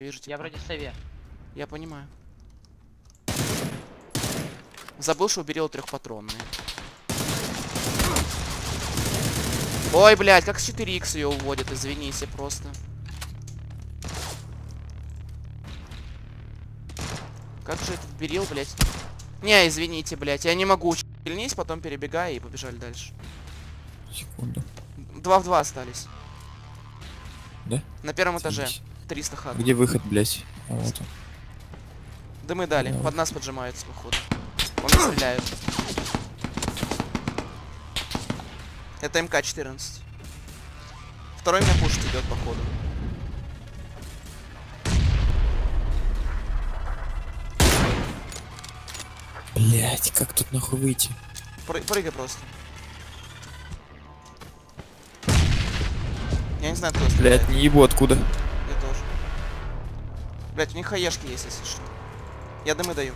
Вижу тебя. Я вроде в сове. Я понимаю. Забыл, что уберел трехпатронные. Ой, блядь, как с 4х ее уводит, извините просто. Как же этот берил, блядь? Не, извините, блядь, я не могу. Сильнись, потом перебегай и побежали дальше. Секунду. Два в два остались. Да? На первом этаже. Заебись. 300 хат. Где выход, блядь? А вот. Да мы дали. Давай. Под нас поджимаются, походу. Он не стреляют. Это МК-14. Второй меня пушить идет, походу. Блять, как тут нахуй выйти? Пры- прыгай просто. Я не знаю, кто стреляет. Блять, не ебу откуда. Блять, у них хаешки есть, если что. Я дымы даю.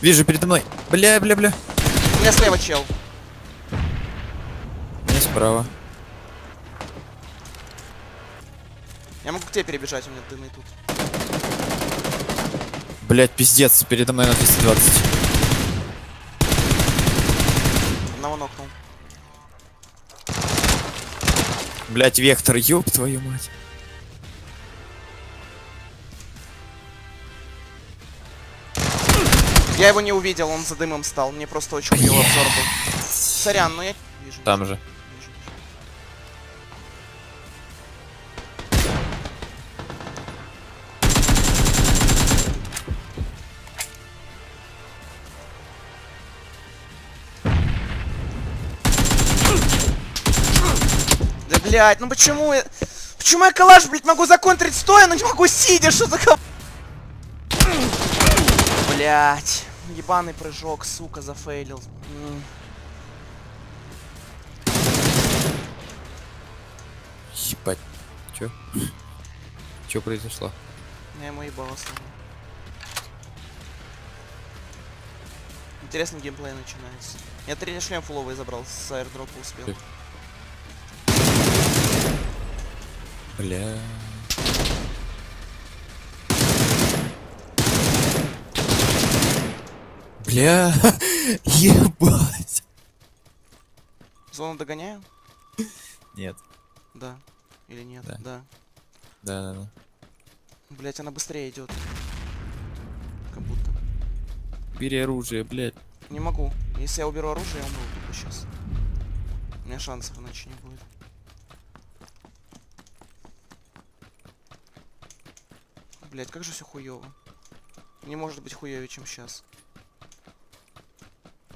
Вижу передо мной. Бля, бля, бля. У меня слева чел. Мне справа. Я могу к тебе перебежать, у меня дымы тут. Блять, пиздец, передо мной на 220. Одного нокнул. Блять, вектор, ёб твою мать. Я его не увидел, он за дымом стал. Мне просто очень хуёвый обзор был. Сорян, но я вижу. Там же. Да блять, ну почему я... Почему я калаш, блядь, могу законтрить стоя, но не могу сидя? Что за. Блять. Ебаный прыжок, сука, зафейлил. Ебать. Чё? Чё произошло? Я ему ебало сломал. Интересный геймплей начинается. Я третий шлем фуловый забрал, с аирдропа успел. Ты- Бля. Бля. Ебать. Зону догоняю? Нет. Да. Или нет? Да. Да. Да, да, да. Блять, она быстрее идет. Как будто. Бери оружие, блядь. Не могу. Если я уберу оружие, я умру тупо сейчас. У меня шансов иначе не будет. Блять, как же все хуево. Не может быть хуевее, чем сейчас.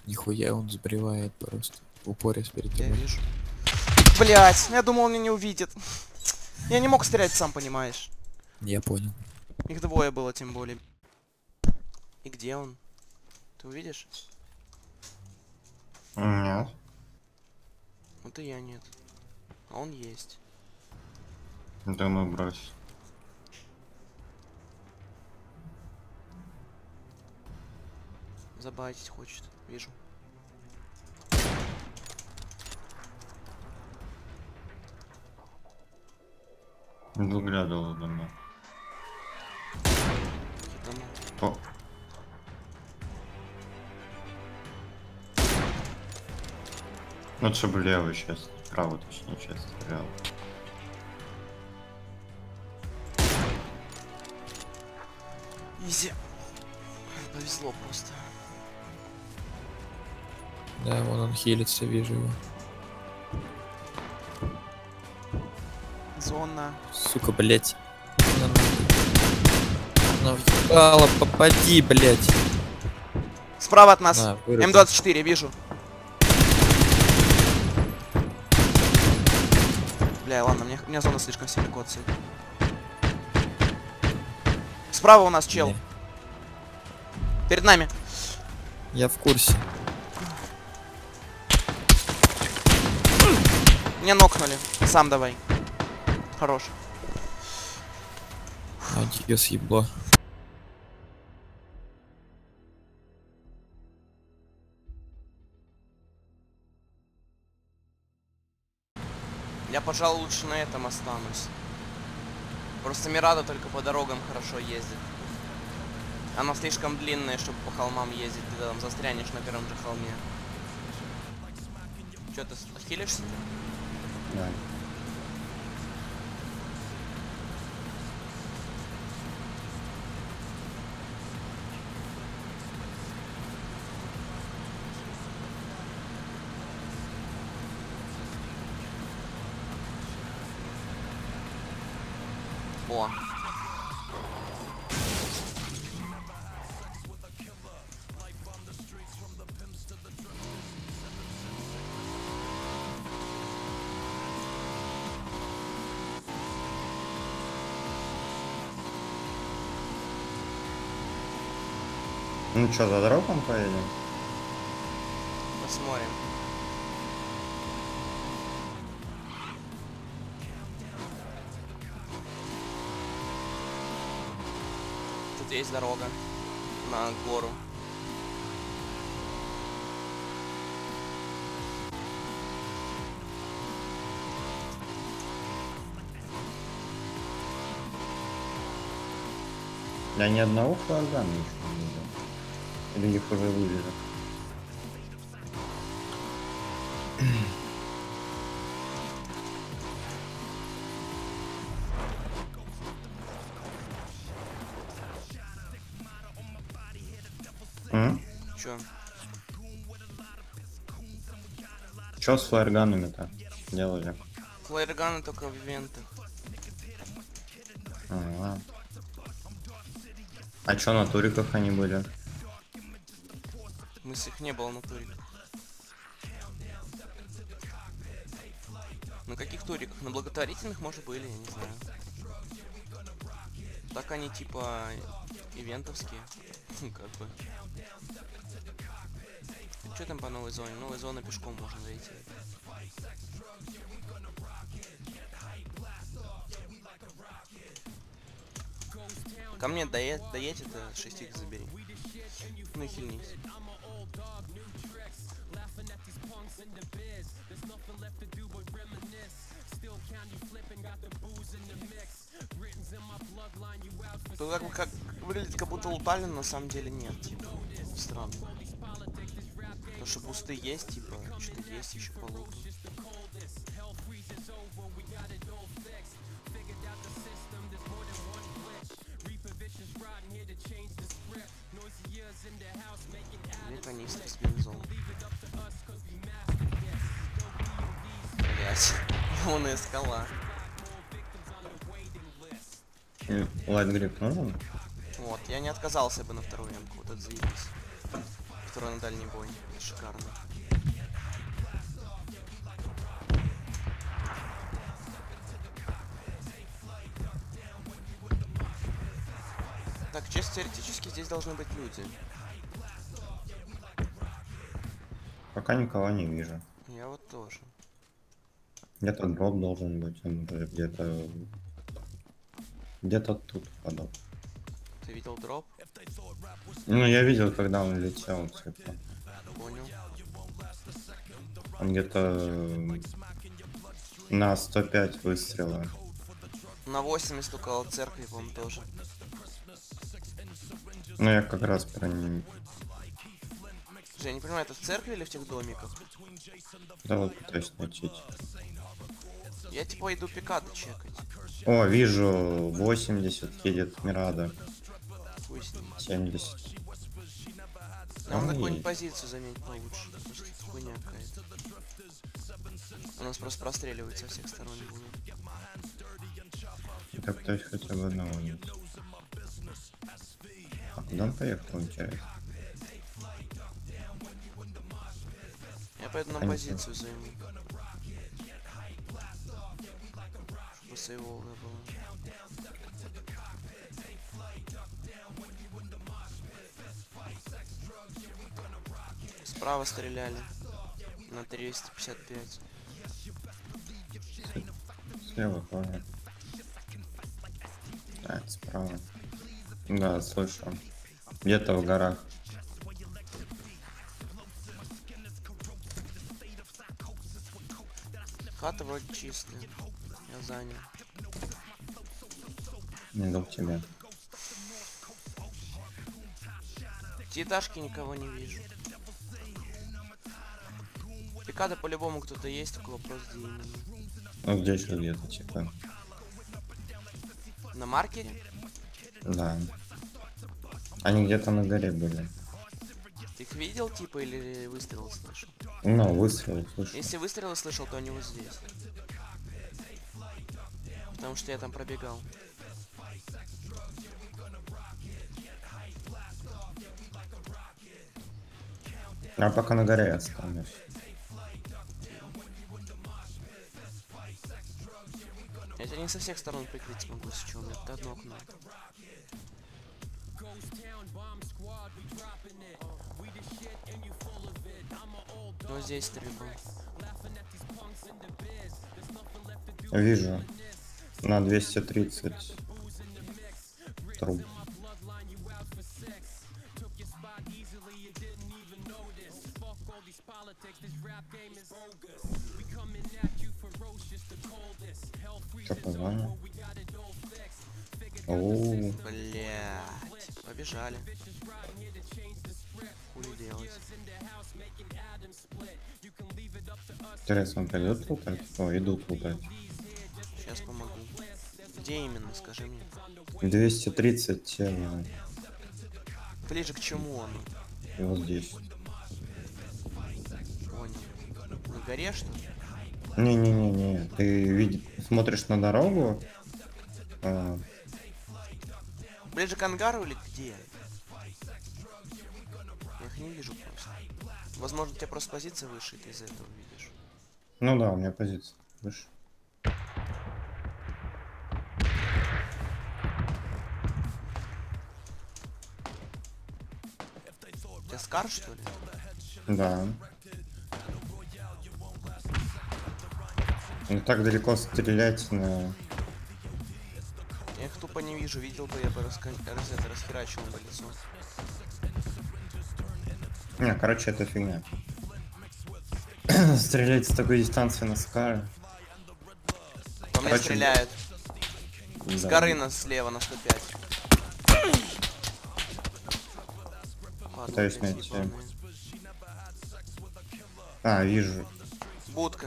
Нихуя он сбривает просто. В упоре перед Я тобой. вижу. Блять, я думал, он меня не увидит. Я не мог стрелять, сам понимаешь. Я понял. Их двое было, тем более. И где он? Ты увидишь? Нет. Вот и я нет. А он есть. Думаю, брось. Забайтить хочет. Вижу. Выглядывал давно. Хитанул. О. Ну, чтобы левый сейчас. Право, точнее, сейчас стрелял. Изи. Повезло просто. Да, вон он хилится, вижу его. Зона. Сука, блядь. На нахуй. Ну, въебало, попади, блядь. Справа от нас. На, вырубил. М24, вижу. Бля, ладно, мне, у меня зона слишком сильно коцает. Справа у нас чел. Не, Перед нами. Я в курсе. Меня нокнули. Сам давай. Хорош. Адьос, ебло. Я, пожалуй, лучше на этом останусь. Просто Мирада только по дорогам хорошо ездит. Она слишком длинная, чтобы по холмам ездить. Ты там застрянешь на первом же холме. Че, ты хилишься? Да. О. Ну что, за дропом поедем? Посмотрим. Тут есть дорога на гору. Я ни одного флагана еще не Или их уже вывели. М? Чё? Чё с флайерганами-то делали? Флайерганы только в ивентах. Ага. А чё на туриках они были? Их не было на туриках. На каких туриках? На благотворительных, может, были, я не знаю. Так они типа ивентовские. Ну, как бы. Что там по новой зоне? Новая зона пешком можно зайти. Ко мне доедь, доедь это 6 их забери. Ну как, бы как выглядит, как будто лутали, но на самом деле нет. Типа. Странно. Потому что бусты есть, типа, что-то есть еще по луту. Две канистры с бензом. Блять. Ионная скала. Лайт грипп нужен? Вот, я не отказался бы на вторую эмку, вот это заебись. Второй на дальний бой. Шикарно. Так, чисто теоретически здесь должны быть люди. Пока никого не вижу. Я вот тоже. Где-то дроп должен быть, он уже где-то... Где-то тут падал. Ты видел дроп? Ну, я видел, когда он летел, типа. Понял. Он где-то на 105 выстрела. На 80 около церкви, по-моему, тоже. Ну, я как раз про ним. Я не понимаю, это в церкви или в тех домиках? Да вот пытаюсь найти. Я типа иду пикады чекать. О, вижу, 80 едет Мирада. Хуй с ним. 70. Нам Ой. какую-нибудь позицию заметить получше, потому что это хуйня какая-то. У нас просто простреливают со всех сторон будут. Я пытаюсь хотя бы одного найти. А куда он поехал, интересно? Я пойду на позицию займу. Чтобы сейвовая была. Справа стреляли. На 255. Слева, понял. А, это справа. Да, слышу. Где-то в горах. Хата вроде чистая. Занял. Иду к тебе. Пятиэтажки никого не вижу. Пикада по-любому кто-то есть, только вопрос где именно. Ну здесь вот где-то, типа. На маркере? Да. Они где-то на горе были. Ты их видел типа или выстрелы слышал? Ну, выстрел, слышал. Если выстрелы слышал, то они вот здесь. Потому что я там пробегал. А пока на горе останусь. Я тебя не со всех сторон прикрыть смогу, с чего у меня одно окно. Ну здесь стрельба. Вижу. На 230 труп. Что позвонил? Оу, Блять. Побежали. Хуй делать. интересно, он пойдет лутать? О, идут лутать. Сейчас помогу. Где именно, скажи мне. 230 э, Ближе к чему он? и вот здесь. Понял. На горе что ли? Не-не-не-не, ты види- смотришь на дорогу, а, Ближе к ангару или где? Я их не вижу просто. Возможно, у тебя просто позиция выше, и ты из-за этого видишь. ну да, у меня позиция выше. Скар, что ли? Да. Не так далеко стрелять на... Я их тупо не вижу. Видел бы, я бы раска... раз это расхерачил бы лицо. Не, короче, это фигня. Стрелять с такой дистанции на скар. По мне Короче, стреляют. С да. горы на слева на 105. Пытаюсь найти. А, вижу. Будка.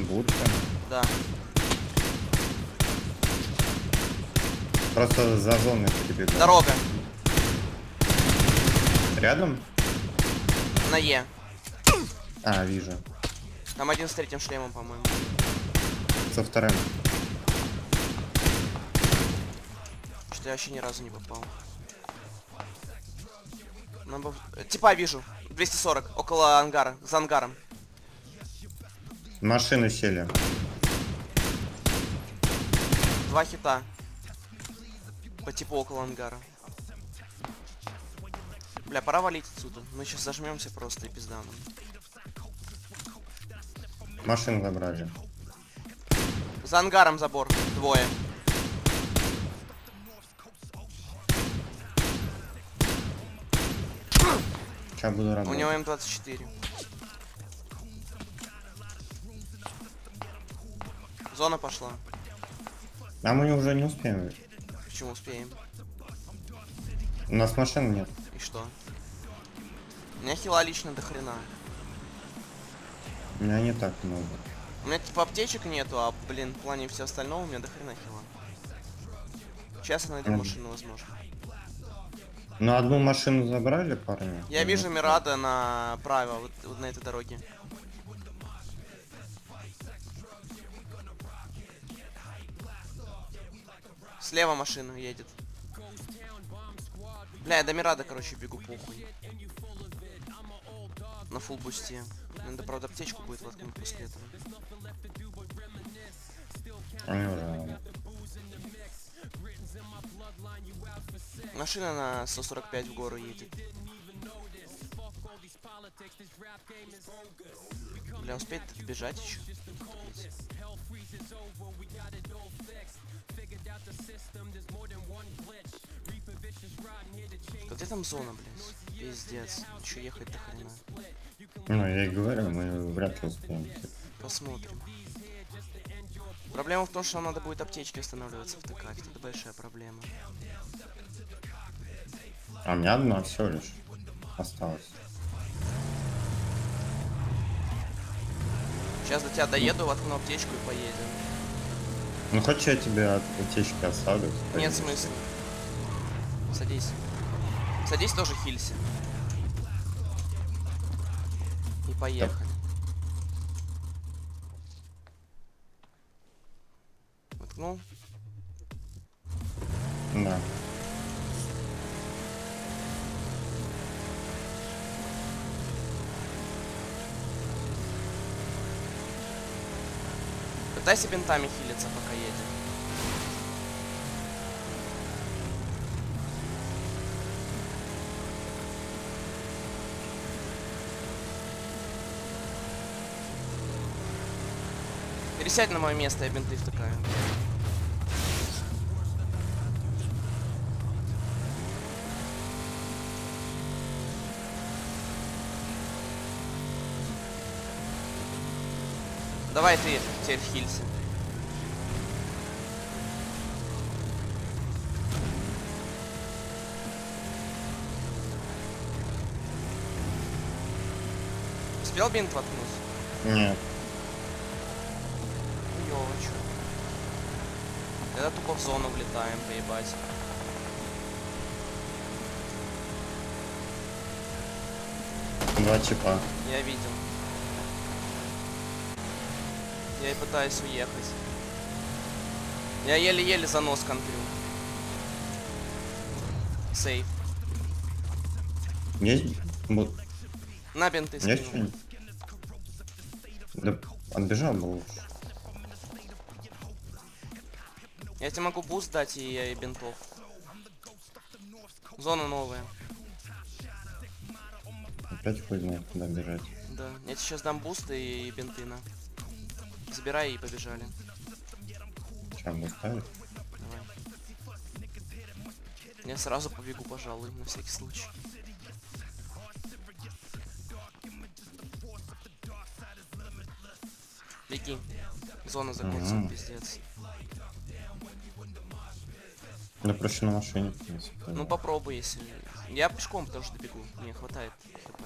Будка. Да. Просто за зоной перебегал. Дорога. Рядом? На Е. А, вижу. Там один с третьим шлемом, по-моему. Со вторым. Что я вообще ни разу не попал. Нам бы- Типа вижу. 240. Около ангара. За ангаром. Машину сели. Два хита. По типу около ангара. Бля, пора валить отсюда. Мы сейчас зажмемся просто и пизда нам. Машину забрали. За ангаром забор. Двое. Сейчас буду У работать. него М24. Зона пошла. А мы уже не успеем. Почему успеем? У нас машин нет. И что? У меня хила лично до хрена. У меня не так много. У меня типа аптечек нету, а, блин, в плане всего остального у меня до хрена хила. Сейчас я найду машину, возможно. Ну, одну машину забрали, парни. Я вижу Мирада направо, вот, вот на этой дороге. Слева машина едет. Бля, я до Мирада, короче, бегу похуй. На фул бусте. Надо, правда, аптечку будет воткнуть после этого. Они Машина на 145 в гору едет. Бля, успеет бежать еще? Да где там зона, блядь? Пиздец. Еще ехать до хрена. Ну, я и говорю, мы вряд ли успеем. Посмотрим. Проблема в том, что нам надо будет аптечки останавливаться в ТК. Это большая проблема. А у меня одна все лишь осталось. Сейчас до тебя доеду, воткну аптечку и поедем. Ну, хочешь я тебе от аптечки оставлю? Нет смысла. Садись. Садись тоже хилься. И поехали. Воткнул. Да. Пытайся бинтами хилиться, пока едем. Пересядь на мое место, я бинты втыкаю. Давай ты теперь хилься. Успел бинт воткнуть? Нет. Хуёво, чё. Тогда тупо в зону влетаем, поебать. Два чипа. Я видел. Я и пытаюсь уехать. Я еле-еле за нос контрю. Сейф. Есть? Вот. На бинты Есть скинул. Да отбежал бы лучше. Я тебе могу буст дать и, и бинтов. Зона новая. Опять хуй знает, куда бежать. Да. Я тебе сейчас дам буст и, и бинты на. Забирай и побежали. Чем доставить? Давай. Я сразу побегу, пожалуй, на всякий случай. Беги. Зона закончится, Мгм. пиздец. Да проще на машине, в принципе. Ну попробуй, если... Я пешком тоже добегу, мне хватает хп.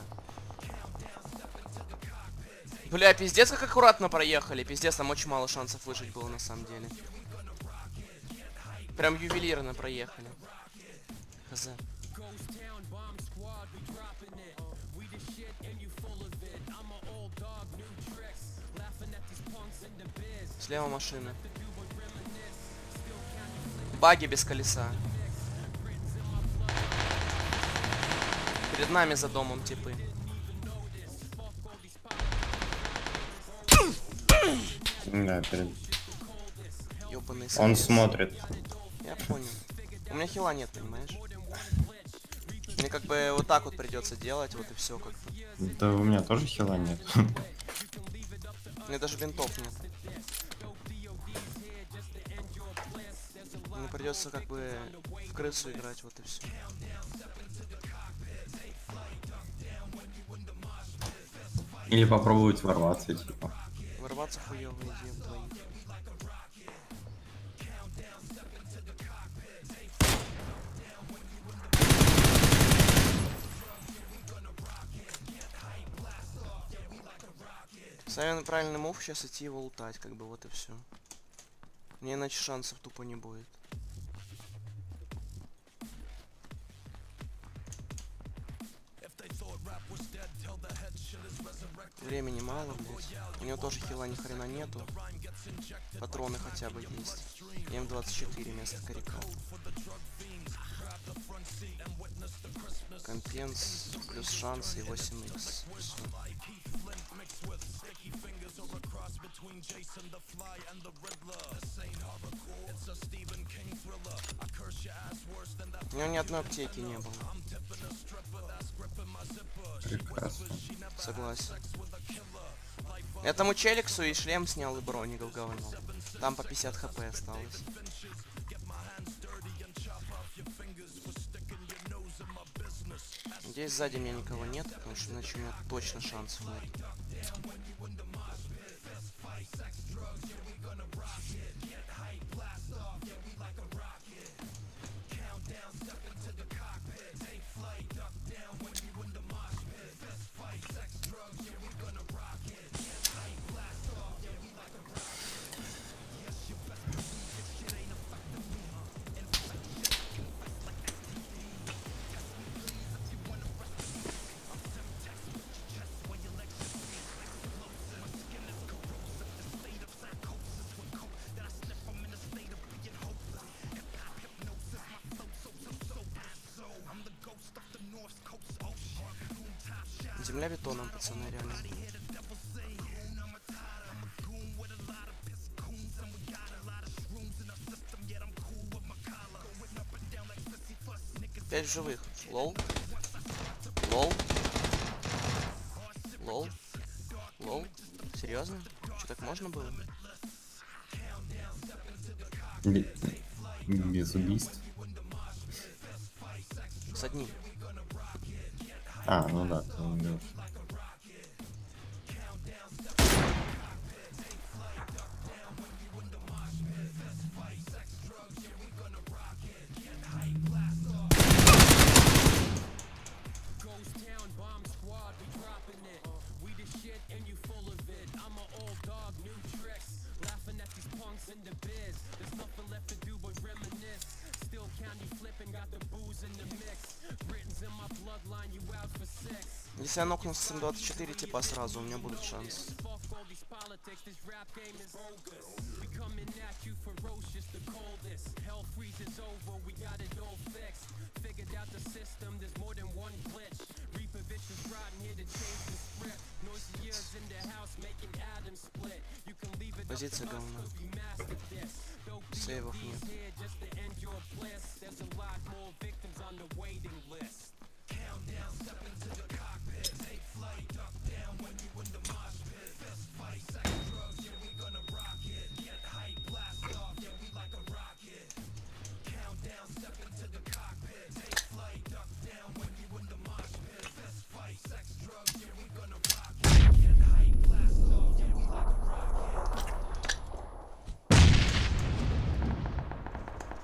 Бля, пиздец, как аккуратно проехали. Пиздец, там очень мало шансов выжить было на самом деле. Прям ювелирно проехали. Хз. Слева машина. Баги без колеса. Перед нами за домом типы. Да, перед... Ёбаный Он смотрит. Я понял. У меня хила нет, понимаешь? Мне как бы вот так вот придется делать, вот и все как бы. Да у меня тоже хила нет. Мне даже винтов нет. Мне придется как бы в крысу играть, вот и все. Или попробовать ворваться, типа. Хуёвая идея вдвоих. Самый правильный мув сейчас идти его лутать, как бы вот и все. Мне иначе шансов тупо не будет. Времени мало, блядь. У него тоже хила ни хрена нету. Патроны хотя бы есть. М24 вместо коряка. Компенс плюс шанс и 8х. У него ни одной аптеки не было. Прекрасно. Согласен. Я тому челиксу и шлем снял, и броников говно. Там по 50 хп осталось. Надеюсь, сзади меня никого нет, потому что иначе у меня точно шансов нет. Земля бетоном, пацаны, реально. Пять живых. Lol. Lol. Lol. Lol. Серьезно? Что так можно было? Бе- Без убийств. С одним. А, ну да, ты убил. Если я нокну с 724 типа сразу, у меня будет шанс. Fuck all these politics,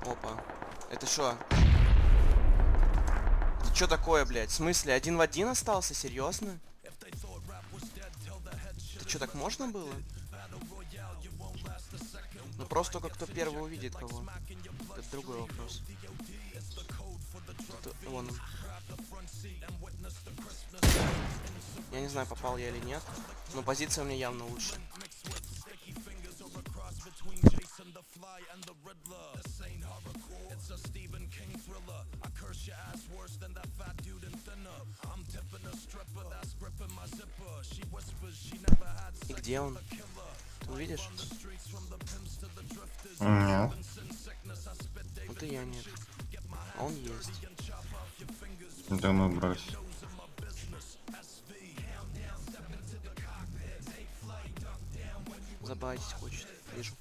Опа. Это что? Это что такое, блядь? В смысле, один в один остался? Серьезно? Это что, так можно было? Ну просто только кто первый увидит кого. Это другой вопрос. Тут, вон он. Я не знаю, попал я или нет. Но позиция у меня явно лучше. И я нет. А он есть. Думаю, брось. Забайтить хочет. Вижу.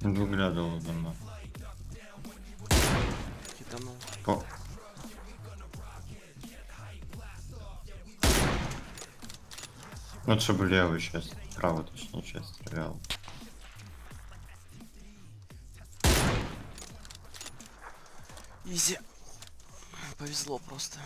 Выглядывал давно. Хитанул. Лучше бы левый сейчас, правый точнее сейчас стрелял. Изи. Повезло просто.